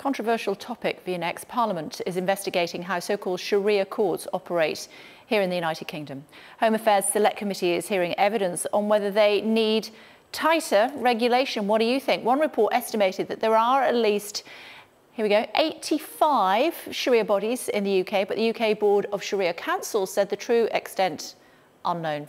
Controversial topic, next. Parliament is investigating how so-called Sharia courts operate here in the United Kingdom. Home Affairs Select Committee is hearing evidence on whether they need tighter regulation. What do you think? One report estimated that there are at least here we go, 85 Sharia bodies in the UK, but the UK Board of Sharia Council said the true extent unknown.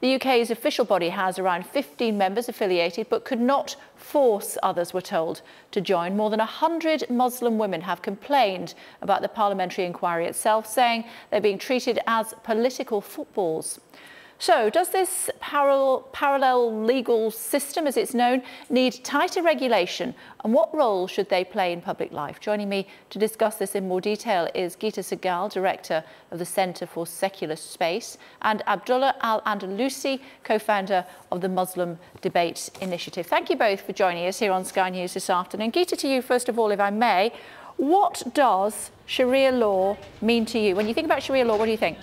The UK's official body has around 15 members affiliated, but could not force others, we're told, to join. More than 100 Muslim women have complained about the parliamentary inquiry itself, saying they're being treated as political footballs. So does this parallel, parallel legal system, as it's known, need tighter regulation? And what role should they play in public life? Joining me to discuss this in more detail is Gita Sahgal, Director of the Centre for Secular Space, and Abdullah Al-Andalusi, co-founder of the Muslim Debate Initiative. Thank you both for joining us here on Sky News this afternoon. Gita, to you first of all, if I may, what does Sharia law mean to you? When you think about Sharia law, what do you think?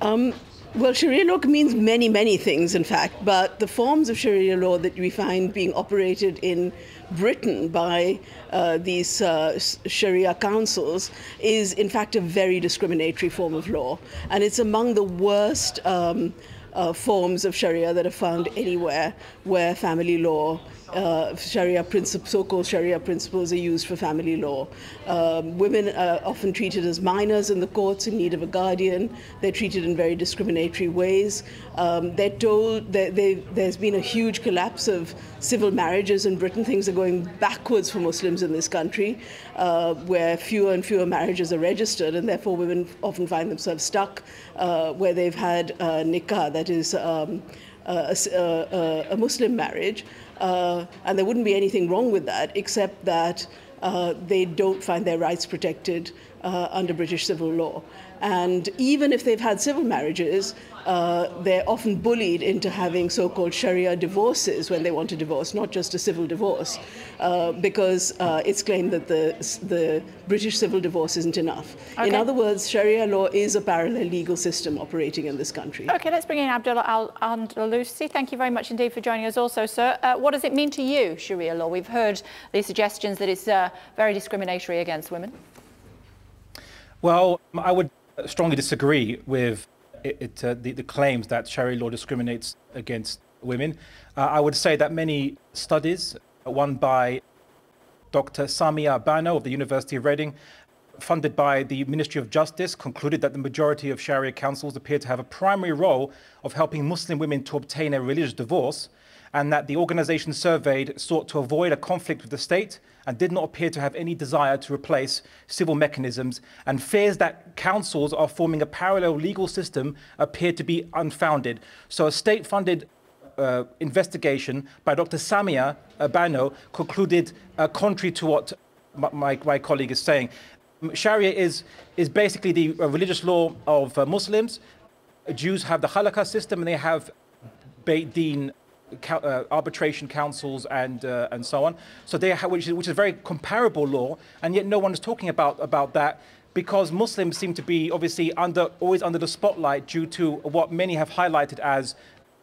Um, well, Sharia law means many, many things, in fact, but the forms of Sharia law that we find being operated in Britain by uh, these uh, Sharia councils is, in fact, a very discriminatory form of law. And it's among the worst um, uh, forms of Sharia that are found anywhere where family law uh, Sharia principles, so-called Sharia principles are used for family law. Um, women are often treated as minors in the courts in need of a guardian. They're treated in very discriminatory ways. Um, they're told that there's been a huge collapse of civil marriages in Britain. Things are going backwards for Muslims in this country, uh, where fewer and fewer marriages are registered, and therefore women often find themselves stuck uh, where they've had uh, nikah, that is um, a, a, a Muslim marriage. Uh, and there wouldn't be anything wrong with that, except that uh, they don't find their rights protected uh, under British civil law. And even if they've had civil marriages, uh, they're often bullied into having so-called Sharia divorces when they want to divorce, not just a civil divorce, uh, because uh, it's claimed that the, the British civil divorce isn't enough. Okay. In other words, Sharia law is a parallel legal system operating in this country. Okay, let's bring in Abdullah Al-Andalusi. Thank you very much indeed for joining us also, sir. Uh, what does it mean to you, Sharia law? We've heard the suggestions that it's uh, very discriminatory against women. Well, I would strongly disagree with it, it, uh, the, the, claims that Sharia law discriminates against women. Uh, I would say that many studies, uh, one by Dr. Samia Bano of the University of Reading, funded by the Ministry of Justice, concluded that the majority of Sharia councils appear to have a primary role of helping Muslim women to obtain a religious divorce, and that the organization surveyed sought to avoid a conflict with the state and did not appear to have any desire to replace civil mechanisms, and fears that councils are forming a parallel legal system appear to be unfounded. So a state-funded uh, investigation by Dr. Samia Bano concluded, uh, contrary to what my, my, colleague is saying, Sharia is, is basically the uh, religious law of uh, Muslims. Jews have the halakha system and they have Beit Din uh, arbitration councils and uh, and so on. So they which is, which is a very comparable law, and yet no one is talking about about that because Muslims seem to be obviously under always under the spotlight due to what many have highlighted as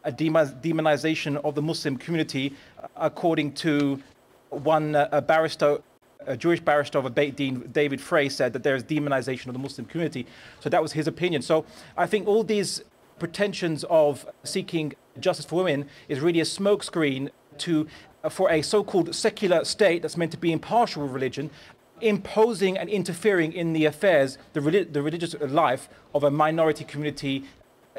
a demonization of the Muslim community, according to one uh, barrister a Jewish barrister of a Beit Din, David Frei, said that there is demonization of the Muslim community. So that was his opinion. So I think all these pretensions of seeking justice for women is really a smokescreen to uh, for a so-called secular state that's meant to be impartial with religion imposing and interfering in the affairs, the, the religious life of a minority community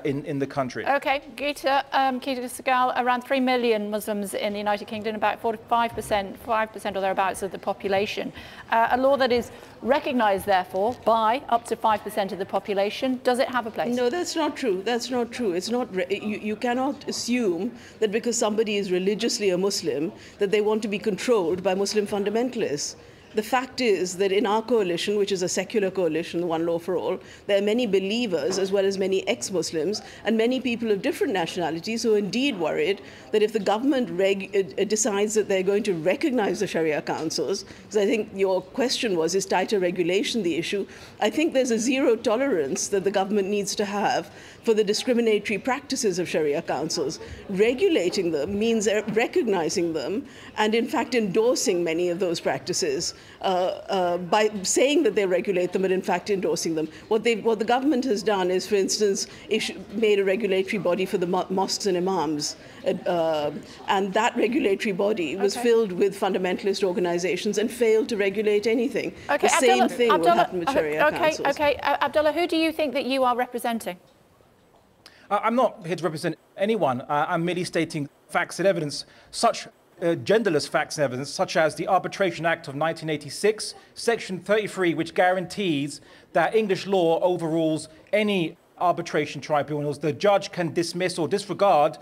in, in the country. Okay, Gita, um, Gita Sahgal, around 3 million Muslims in the United Kingdom, about 45%, 5% or thereabouts of the population. Uh, a law that is recognised, therefore, by up to 5% of the population. Does it have a place? No, that's not true. That's not true. It's not. you, you cannot assume that because somebody is religiously a Muslim, that they want to be controlled by Muslim fundamentalists. The fact is that in our coalition, which is a secular coalition, the One Law for All, there are many believers as well as many ex Muslims and many people of different nationalities who are indeed worried that if the government reg- uh, decides that they're going to recognize the Sharia councils, because I think your question was, is tighter regulation the issue? I think there's a zero tolerance that the government needs to have for the discriminatory practices of Sharia councils. Regulating them means uh, recognizing them and, in fact, endorsing many of those practices uh, uh, by saying that they regulate them, but in fact endorsing them. What, they, what the government has done is, for instance, issue, made a regulatory body for the mo- mosques and imams. Uh, and that regulatory body was Okay. filled with fundamentalist organizations and failed to regulate anything. Okay, the same Abdullah- will happen with Sharia okay, councils. Okay, uh, Abdullah, who do you think that you are representing? I- I'm not here to represent anyone. Uh, I'm merely stating facts and evidence, such uh, Uh, genderless facts and evidence, such as the Arbitration Act of 1986, Section 33, which guarantees that English law overrules any arbitration tribunals. The judge can dismiss or disregard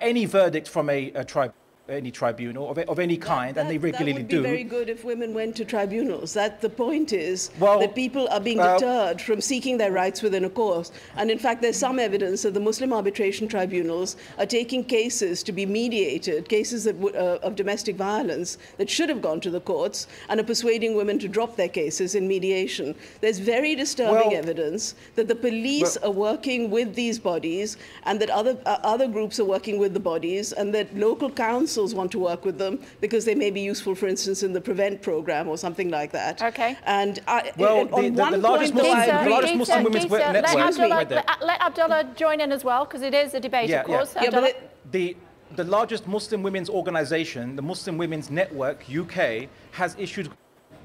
any verdict from a, a tri- any tribunal of, of any kind, and they That- regularly that would be do. very good if women went to tribunals. That the point is Well, that people are being uh, deterred from seeking their rights within a court. And in fact, there's some evidence that the Muslim arbitration tribunals are taking cases to be mediated, cases that, uh, of domestic violence that should have gone to the courts, and are persuading women to drop their cases in mediation. There's very disturbing Well- evidence that the police Well- are working with these bodies, and that other uh, other groups are working with the bodies, and that local councils want to work with them because they may be useful, for instance, in the prevent program or something like that. Okay. And I, Well, and on the- the- one the largest point, though, I Muslim- the agree. largest Muslim women's Gita, network- let Abdullah, right there. let, let Abdullah join in as well, because it is a debate, Yeah, of course. Yeah, but it- the the largest Muslim women's organization, the Muslim Women's Network UK, has issued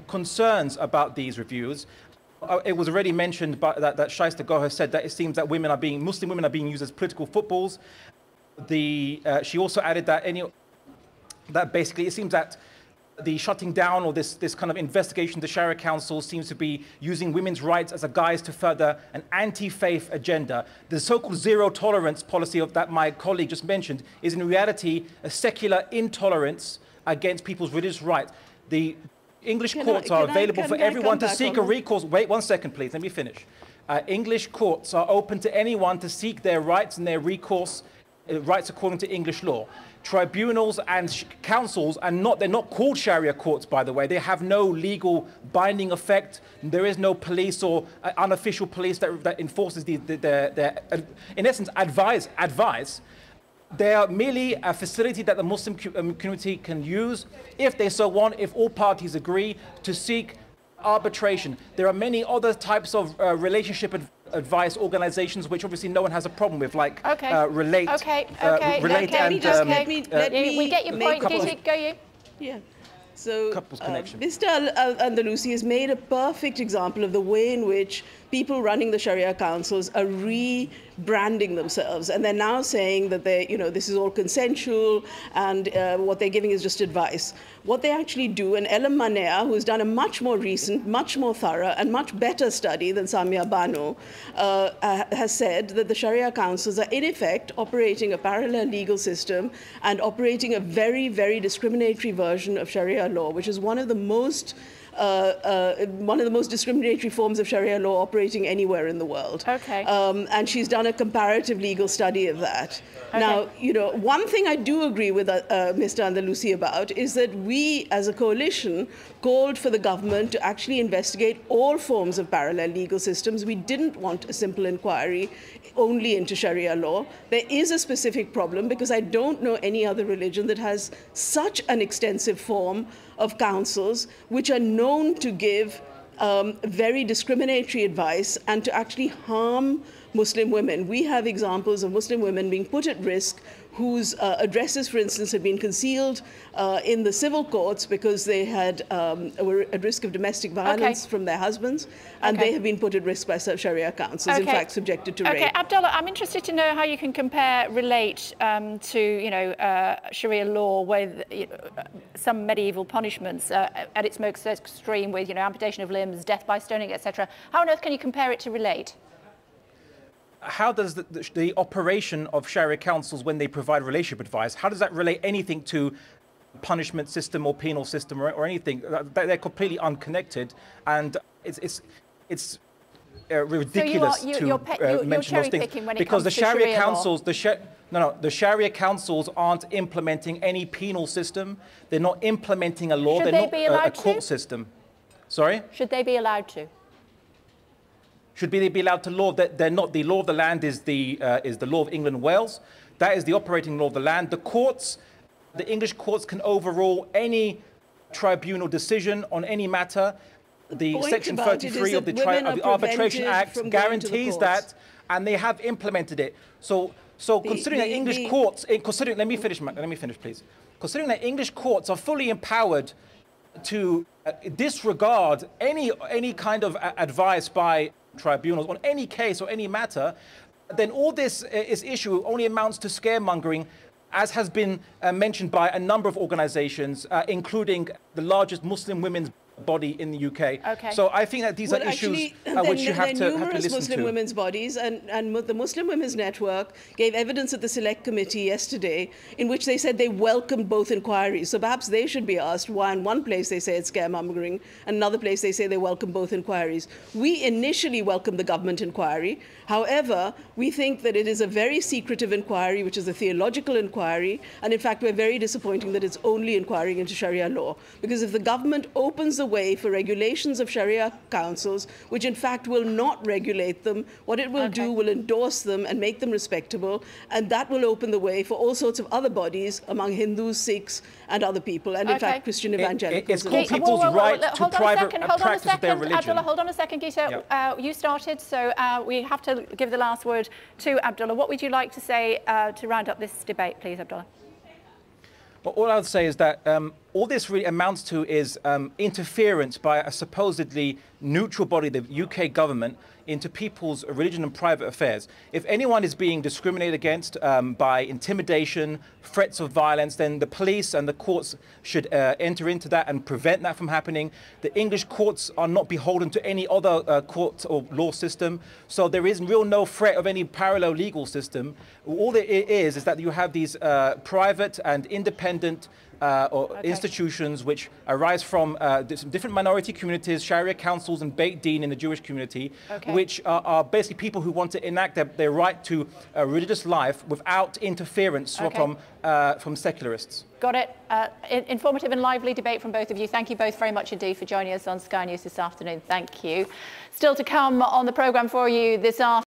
concerns about these reviews. Uh, it was already mentioned by, that, that Shaista Gohir said that it seems that women are being, Muslim women are being used as political footballs. The, uh, she also added that any, that basically it seems that the shutting down or this, this kind of investigation, the Sharia Council seems to be using women's rights as a guise to further an anti-faith agenda. The so-called zero tolerance policy of that my colleague just mentioned is in reality a secular intolerance against people's religious rights. The English Can I- courts are can I- available for everyone to seek a recourse. Wait one second, please. Let me finish. Uh, English courts are open to anyone to seek their rights and their recourse uh, rights according to English law. Tribunals and councils and not, they're not called Sharia courts, by the way. They have no legal binding effect. There is no police or uh, unofficial police that, that enforces the, the, their, their, uh, in essence, advise, advise. They are merely a facility that the Muslim um, community can use if they so want, if all parties agree to seek arbitration. There are many other types of uh, relationship ad- advice organizations which obviously no one has a problem with, like Okay. uh, relate, Okay, uh, okay, relate okay. Let me and just um, let me, let Yeah, me we get your point. a Gita, go you. Yeah. So, uh. Mr. Al- Al- Andalusi has made a perfect example of the way in which people running the Sharia councils are rebranding themselves, and they're now saying that they, you know, this is all consensual, and uh, what they're giving is just advice. What they actually do, and Elham Manea, who's done a much more recent, much more thorough, and much better study than Samia Bano, uh, has said that the Sharia councils are in effect operating a parallel legal system and operating a very, very discriminatory version of Sharia law, which is one of the most one of the most discriminatory forms of Sharia law operating anywhere in the world. Okay. Um, and she's done a comparative legal study of that. Now, you know, one thing I do agree with uh, uh, Mr. Andalusi about is that we, as a coalition, called for the government to actually investigate all forms of parallel legal systems. We didn't want a simple inquiry only into Sharia law. There is a specific problem because I don't know any other religion that has such an extensive form of councils which are known to give um, very discriminatory advice and to actually harm Muslim women. We have examples of Muslim women being put at risk whose uh, addresses, for instance, had been concealed uh, in the civil courts because they had um, were at risk of domestic violence from their husbands, and Okay. they have been put at risk by Sharia councils, in fact, subjected to rape. Okay. Abdullah, I'm interested to know how you can compare, relate um, to, you know, uh, Sharia law with you know, uh, some medieval punishments uh, at its most extreme with, you know, amputation of limbs, death by stoning, etc. How on earth can you compare it to relate? How does the, the, the operation of Sharia councils when they provide relationship advice, how does that relate anything to punishment system or penal system or, or anything. They're completely unconnected, and it's it's it's uh, ridiculous so you are, you, to you're pe- you're, uh, mention you're those things because the Sharia, Sharia councils, law. the Sharia no, no, the Sharia councils aren't implementing any penal system. They're not implementing a law. Should They're they not be a, a court to? system. Sorry? Should they be allowed to? Should be, they be allowed to law? That they're not. The law of the land is the uh, is the law of England and Wales. That is the operating law of the land. The courts, the English courts can overrule any tribunal decision on any matter. The section about it is 33 of the, tri- of the Arbitration Act from going to the guarantees that, and they have implemented it. So, so The- considering the- that English courts, eh, considering, let me finish, let me finish, please. Considering that English courts are fully empowered to uh, disregard any any kind of a- advice by tribunals on any case or any matter, then all this uh, is issue only amounts to scaremongering, as has been uh, mentioned by a number of organisations, uh, including the largest Muslim women's body in the UK. Okay. So I think that these Well, are issues actually, uh, which you there have are to, have to numerous listen Muslim to. women's bodies, and, and the Muslim Women's Network gave evidence at the Select Committee yesterday in which they said they welcomed both inquiries. So perhaps they should be asked why, in one place they say it's scaremongering, and another place they say they welcome both inquiries. We initially welcomed the government inquiry. However, we think that it is a very secretive inquiry, which is a theological inquiry, and in fact, we're very disappointing that it's only inquiring into Sharia law. Because if the government opens the way for regulations of Sharia councils, which in fact will not regulate them, what it will Okay. do will endorse them and make them respectable, and that will open the way for all sorts of other bodies among Hindus, Sikhs, and other people, and in Okay. fact Christian it- evangelicals. it's as called well. people's right look, to hold on a private second, hold on a practice of their religion. Abdullah, hold on a second, Gita. Yep. Uh, you started, so uh, we have to give the last word to Abdullah. What would you like to say uh, to round up this debate, please, Abdullah? Well, all I'll say is that um, all this really amounts to is um, interference by a supposedly neutral body, the UK government, into people's religion and private affairs. If anyone is being discriminated against um, by intimidation, threats of violence, then the police and the courts should uh, enter into that and prevent that from happening. The English courts are not beholden to any other uh, court or law system, so there is real no threat of any parallel legal system. All it is is that you have these uh, private and independent uh, or Okay. institutions which arise from uh, different minority communities, Sharia councils, and Beit Din in the Jewish community, Okay. which are, are basically people who want to enact their, their right to a religious life without interference Okay. from, uh, from secularists. Got it. Uh, in- informative and lively debate from both of you. Thank you both very much indeed for joining us on Sky News this afternoon. Thank you. Still to come on the programme for you this afternoon.